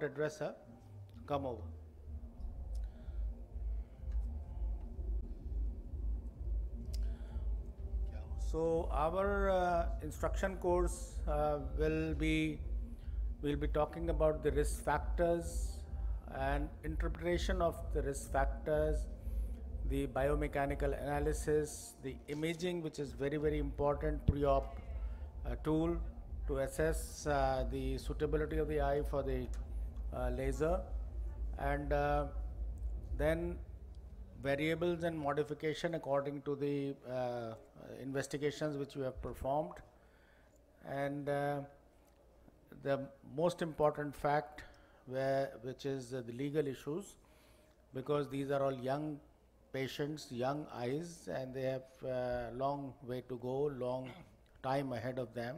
address her, come over. So our uh, instruction course uh, will be, we'll be talking about the risk factors and interpretation of the risk factors, the biomechanical analysis, the imaging, which is very, very important pre-op uh, tool to assess uh, the suitability of the eye for the laser, and uh, then variables and modification according to the uh, investigations which we have performed. And uh, the most important fact, where, which is uh, the legal issues, because these are all young patients, young eyes, and they have uh, long way to go, long time ahead of them.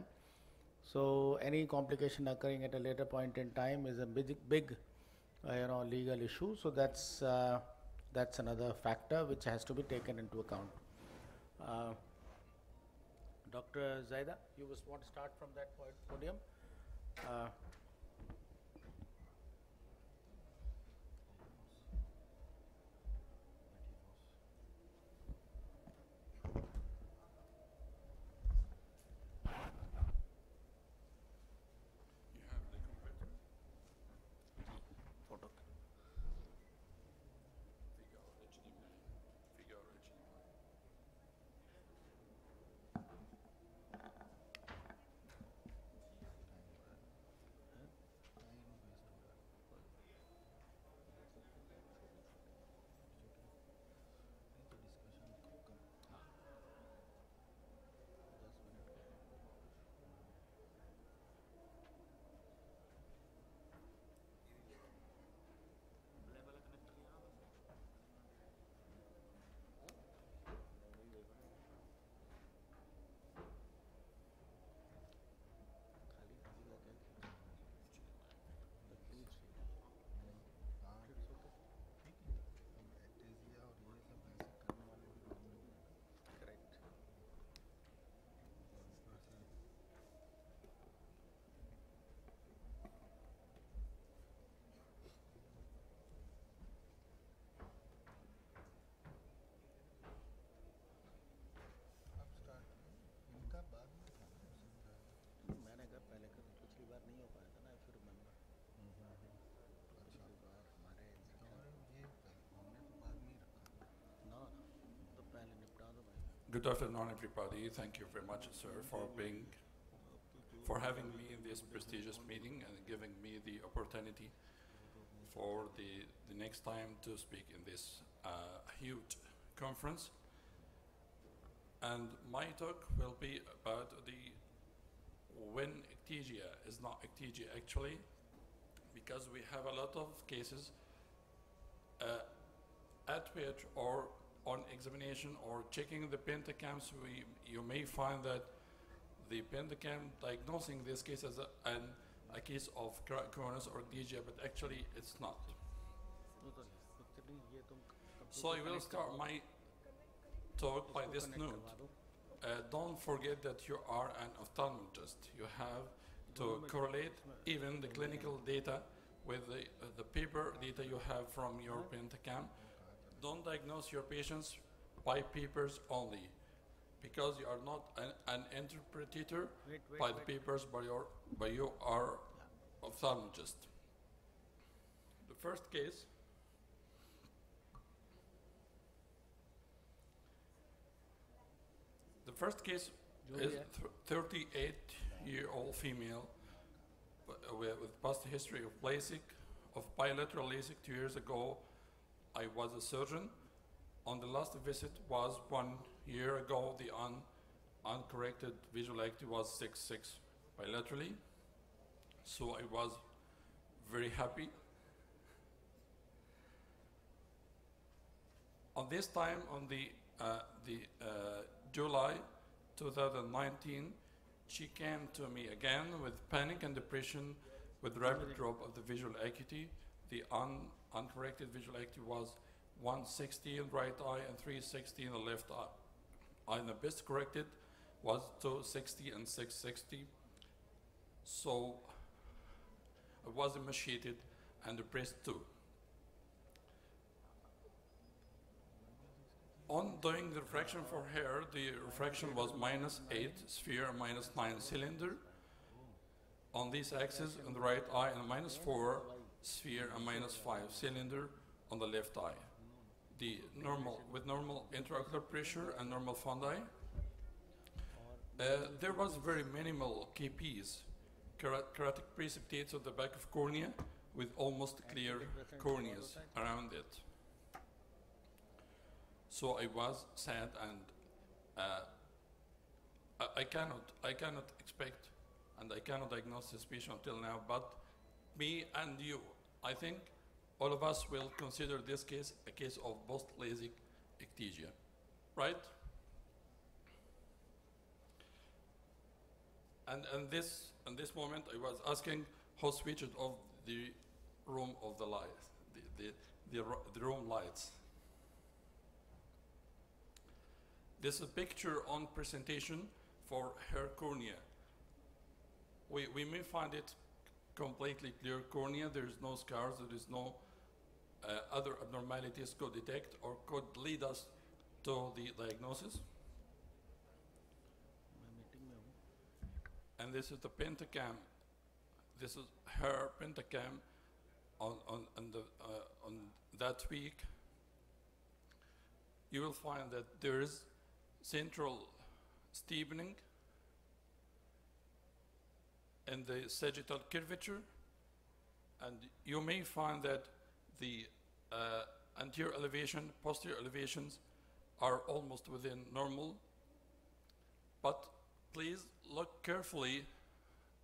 So any complication occurring at a later point in time is a big, big, uh, you know, legal issue. So that's uh, that's another factor which has to be taken into account. Uh, Dr. Ziada, you want to start from that podium? Good afternoon, everybody. Thank you very much, sir, for being, for having me in this prestigious meeting and giving me the opportunity for the, the next time to speak in this uh, huge conference. And my talk will be about the when ectasia is not ectasia actually, because we have a lot of cases uh, at which or on examination or checking the pentacams, we, you may find that the pentacam diagnosing this case as a, an, a case of coronus or DGA, but actually it's not. So I will start my talk by this note. Uh, don't forget that you are an ophthalmologist. You have to correlate even the clinical data with the, uh, the paper data you have from your pentacam don't diagnose your patients by papers only, because you are not an, an interpreter Wait, wait, by the wait. papers, but, your, but you are ophthalmologist. The first case The first case is Juliet. th- 38-year-old female uh, with, with past history of LASIK, of bilateral LASIK two years ago. I was a surgeon. On the last visit was one year ago. The un, uncorrected visual acuity was 6-6 bilaterally. So I was very happy. On this time, on the, uh, the uh, July 2019, she came to me again with panic and depression, with rapid drop of the visual acuity. The un, uncorrected visual acuity was 160 in right eye and 360 in the left eye. And the best corrected was 260 and 660. So it was emaciated and depressed too. On doing the refraction for hair, the refraction was minus 8 sphere, minus 9 cylinder. On this axis, in the right eye, and minus 4 sphere and minus 5 cylinder on the left eye. The normal, with normal intraocular pressure and normal fondi. Uh, there was very minimal KPs, keratic precipitates of the back of cornea with almost clear corneas around it. So I was sad and uh, I, I cannot I cannot expect and I cannot diagnose this patient until now. But me and you, I think all of us will consider this case a case of post LASIK ectasia, right? And and this in this moment I was asking how switched off the room of the lights, the the, the, the room lights. This is a picture on presentation for her cornea. We, we may find it completely clear cornea, there is no scars, there is no uh, other abnormalities could detect or could lead us to the diagnosis. And this is the pentacam. This is her pentacam on, on, on, the, uh, on that week. You will find that there is central steepening and the sagittal curvature and you may find that the uh, anterior elevation, posterior elevations are almost within normal but please look carefully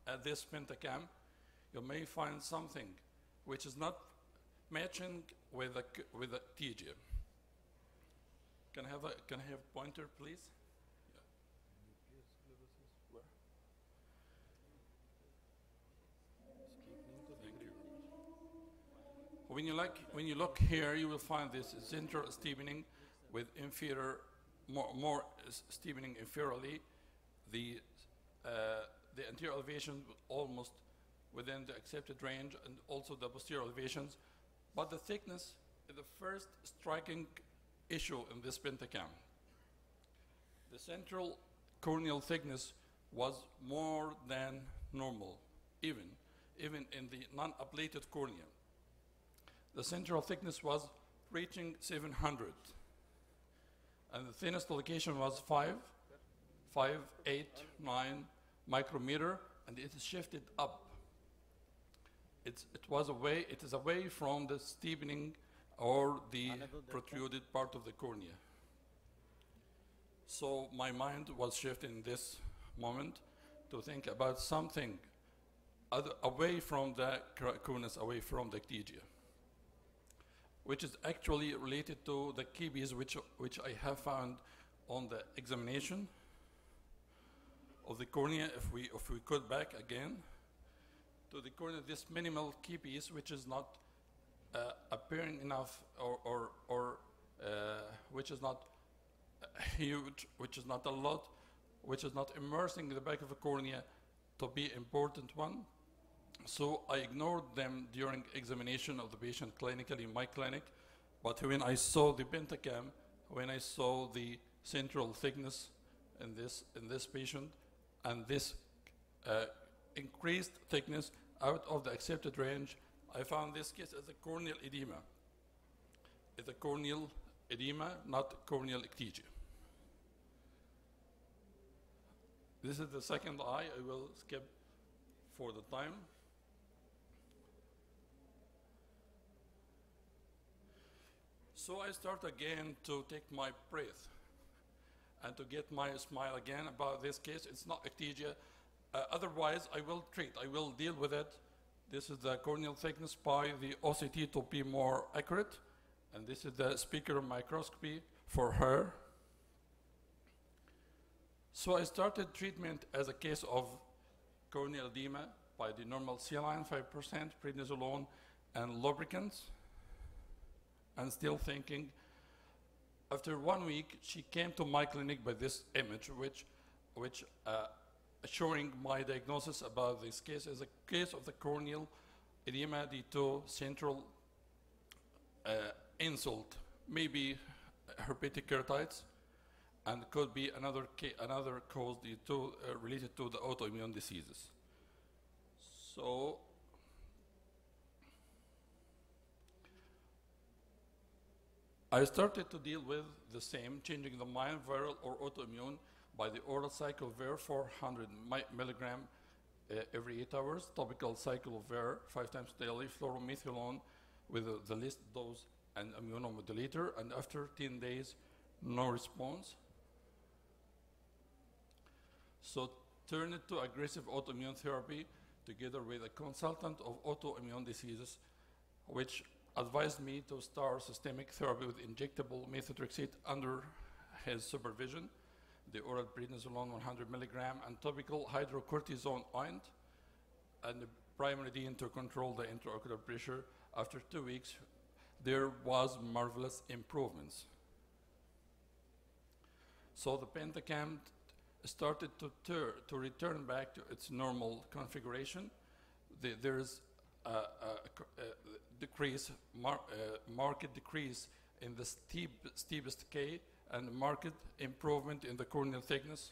at this pentacam you may find something which is not matching with the, c- with the TGM. Can I have a, can I have pointer, please? Thank you. When you look, when you look here, you will find this central steepening with inferior, more, more steepening inferiorly. The, uh, the anterior elevation almost within the accepted range and also the posterior elevations. But the thickness is the first striking issue in this pentacam. The central corneal thickness was more than normal, even, even in the non-ablated cornea. The central thickness was reaching 700, and the thinnest location was 5, 5, 8, 9 micrometer, and it shifted up. It's, it was away, it is away from the steepening or the protruded part of the cornea. So my mind was shifted in this moment to think about something other, away from the cor- away from the ectasia, which is actually related to the KPs which, which I have found on the examination of the cornea. If we, if we could back again to the cornea, this minimal piece, which is not uh, appearing enough or, or, or uh, which is not huge, which is not a lot, which is not immersing the back of the cornea to be important one. So I ignored them during examination of the patient clinically in my clinic, but when I saw the pentacam, when I saw the central thickness in this, in this patient, and this uh, increased thickness out of the accepted range, I found this case as a corneal edema. It's a corneal edema, not corneal ectasia. This is the second eye. I will skip for the time. So I start again to take my breath and to get my smile again about this case. It's not ectasia. Uh, otherwise, I will treat, I will deal with it. This is the corneal thickness by the OCT to be more accurate. And this is the specular microscopy for her. So I started treatment as a case of corneal edema by the normal saline 5%, prednisolone, and lubricants. And still thinking, after one week, she came to my clinic by this image, which, which uh, showing my diagnosis about this case as a case of the corneal edema due to central uh, insult, maybe herpetic keratitis, and could be another another cause due to uh, related to the autoimmune diseases. So. I started to deal with the same, changing the mild viral or autoimmune, by the oral cyclovir 400 mi- milligram uh, every eight hours, topical cyclovir five times daily, fluorometholone with uh, the least dose and immunomodulator, and after 10 days, no response. So turn it to aggressive autoimmune therapy together with a consultant of autoimmune diseases, which advised me to start systemic therapy with injectable methotrexate under his supervision, the oral prednisolone 100 milligram, and topical hydrocortisone oint, and the primary to control the intraocular pressure. After two weeks, there was marvelous improvements. So the Pentacam started to, to return back to its normal configuration. The, there's decrease, mar- uh, market decrease in the steep, steepest K and market improvement in the corneal thickness.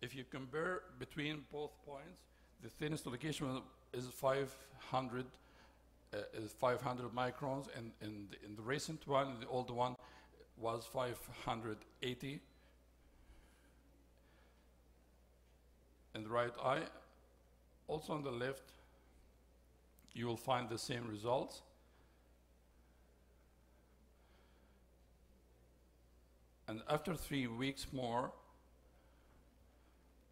If you compare between both points, the thinnest location is 500 uh, is 500 microns, and in the, in the recent one, the old one, was 580. In the right eye, also on the left, you will find the same results. And after three weeks more,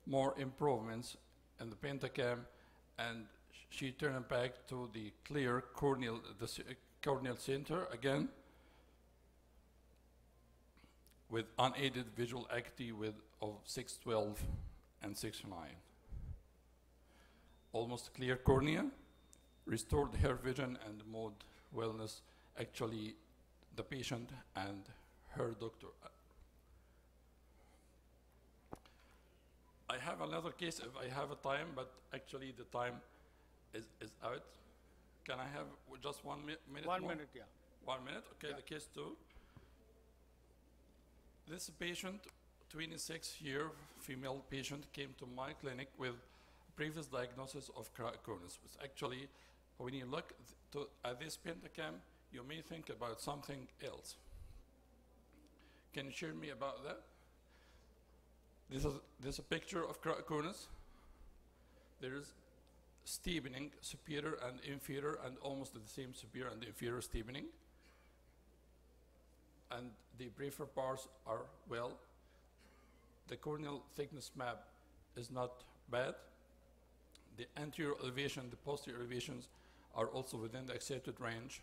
more improvements in the pentacam, and she turned back to the clear corneal, the corneal center again, with unaided visual acuity with of 612 and 69. Almost clear cornea, restored her vision and mood wellness. Actually, the patient and her doctor. I have another case if I have a time, but actually the time is, is out. Can I have just one mi- minute One more? minute, yeah. One minute, okay, Yeah. the case two. This patient, 26 year female patient, came to my clinic with previous diagnosis of. It's actually, when you look th- to, at this pentacam, you may think about something else. Can you share me about that? This is, this is a picture of keratoconus. There is steepening, superior and inferior, and almost the same superior and inferior steepening. And the briefer parts are well. The corneal thickness map is not bad. The anterior elevation, the posterior elevations are also within the accepted range.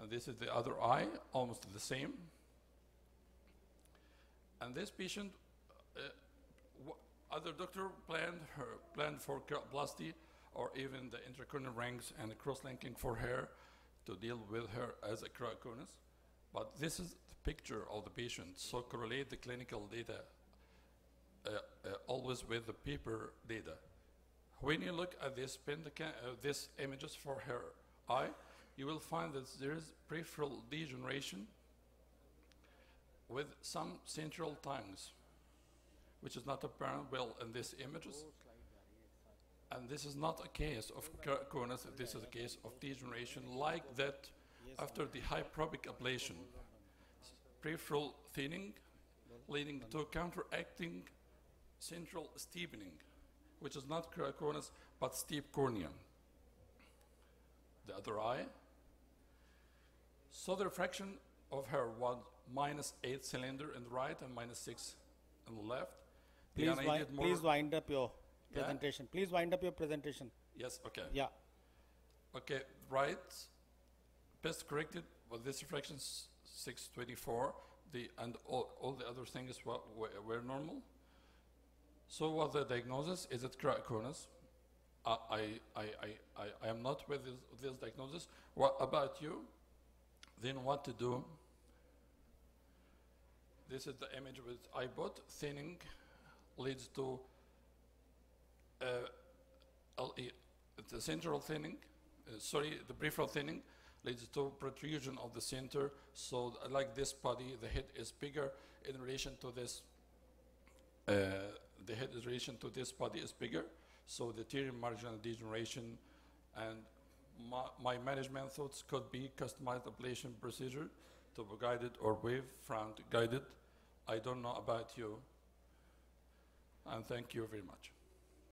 And this is the other eye, almost the same. And this patient, uh, other doctor planned her planned for keratoplasty or even the intracorneal rings and cross-linking for hair to deal with her as a keratoconus. But this is the picture of the patient, so correlate the clinical data uh, uh, always with the paper data. When you look at this uh, this images for her eye, you will find that there is peripheral degeneration with some central tongues, which is not apparent well in these images. And this is not a case of keratoconus, this is a case of degeneration like that after the hyperopic ablation. Peripheral thinning leading to counteracting central steepening, which is not keratoconus but steep cornea. The other eye. So the refraction of her was minus 8 cylinder in the right and minus 6 in the left. Please, wi- please wind up your Yeah? presentation. Please wind up your presentation. Yes, okay. Yeah. Okay, right. Best corrected with this refraction s- 624. The and all, all the other things were, were, normal. So what the diagnosis is it keratoconus? I, I, I, I, I, I am not with this, this diagnosis. What about you? Then what to do? This is the image with iBot. Thinning leads to uh, LE, the central thinning, uh, sorry, the peripheral thinning leads to protrusion of the center. So like this body, the head is bigger in relation to this. Uh, the head in relation to this body is bigger. So the anterior marginal degeneration and my, my management thoughts could be customized ablation procedure topo-guided or wave front guided. I don't know about you. And thank you very much.